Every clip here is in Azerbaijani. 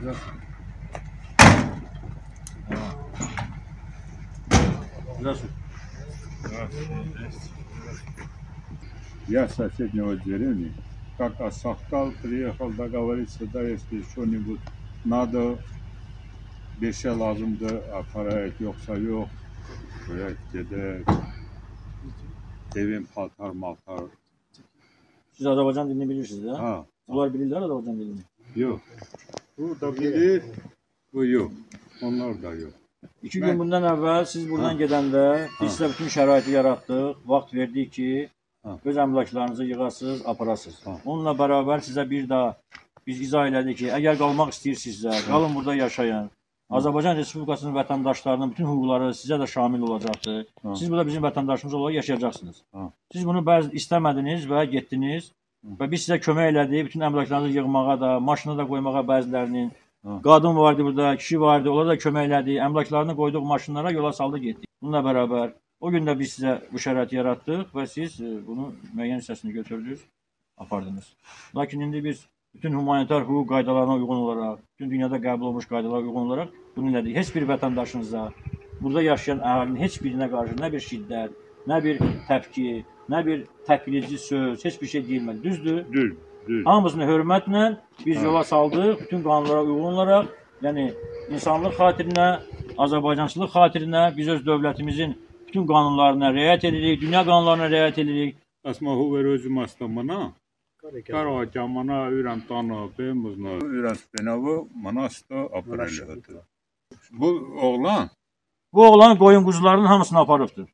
Biraz. Здравствуй. Я с соседнего деревни. Как Асахкал приехал договориться, да, если что-нибудь надо, bir şey lazımdı, aparayet yoksa yok. Buraya gidelim. Evin paltar maltar. Siz Azərbaycan dilini bilirsiniz də? Ha, Bunlar bilirlər Azərbaycan dilini. yok. Bu da bilir, bu yok. Onlar da yok. İki Mən- gün bundan əvvəl siz buradan Ha. gedəndə biz Ha. sizə bütün şəraiti yaratdıq, vaxt verdik ki, Ha. öz əmlaklarınızı yığasınız, aparasınız. Ha. Onunla bərabər sizə bir daha biz izah elədik ki, əgər qalmaq istəyirsinizsə, qalın burada yaşayın. Azərbaycan Respublikasının vətəndaşlarının bütün hüquqları sizə də şamil olacaqdır. Ha. Siz burada bizim vətəndaşımız olaraq yaşayacaqsınız. Ha. Siz bunu bəzi istəmədiniz və getdiniz və biz sizə kömək elədik, bütün əmlaklarınızı yığmağa da, maşına da qoymağa bəzilərinin. Ha. Qadın vardı burada, kişi vardı, onlara da kömək elədik. Əmlaklarını qoyduq maşınlara, yola saldı getdik. Bununla bərabər o gün də biz sizə bu şəraiti yaratdıq və siz e, bunu müəyyən hissəsini götürdünüz, apardınız. Lakin indi biz bütün humanitar hüquq qaydalarına uyğun olaraq, bütün dünyada qəbul olunmuş qaydalara uyğun olaraq bunu elədik. Heç bir vətəndaşınıza, burada yaşayan əhalinin heç birinə qarşı nə bir şiddət, nə bir təpki, nə bir təhqirici söz, heç bir şey deyilmədi. Düzdür? Düz, düz. Hamısını hörmətlə biz Hə. yola saldıq, bütün qanunlara uyğun olaraq, yəni insanlıq xatirinə, Azərbaycançılıq xatirinə biz öz dövlətimizin bütün qanunlarına riayət edirik, dünya qanunlarına riayət edirik. Asma huver özüm camana üren tanı bemuzna. Üren spenavı manasta apreliyatı. Bu oğlan Bu oğlan qoyun quzularının hamısını aparıbdır.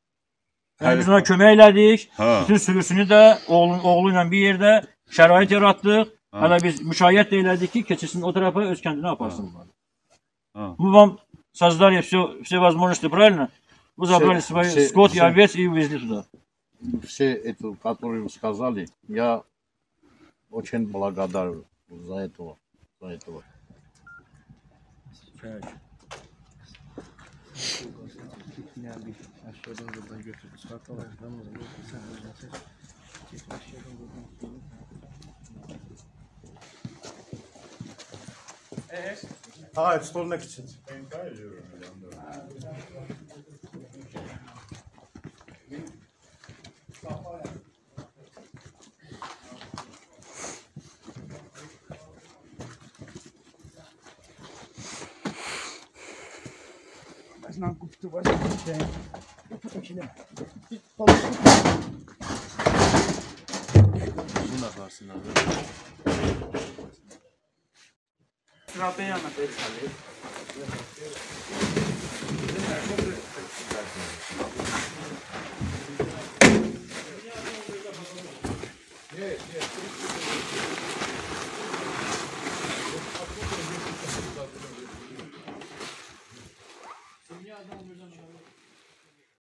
Yəni biz ona kömək elədik. ha Bütün sürüsünü də oğlun oğlu ilə bir yerdə şərait yaratdıq. Ha. Hələ biz müşayiət də elədik ki, keçsin o tərəfə öz kəndinə aparsınlar. ha. Мы вам создали все, все возможности, правильно? Вы забрали Все- свои все- скот и все. овец и увезли туда. все это, которые вы сказали, я очень благодарен за этого. За этого. yani aşağıdan buradan götürdük. Farklı olarak sen buradan seç. Git aşağıdan buradan. Evet. Aa, üstü olmak için. Ben kaydediyorum. na guftu başlayacağım. Kapatalım şimdi. Şunu da varsın abi. Sıra beyan adı.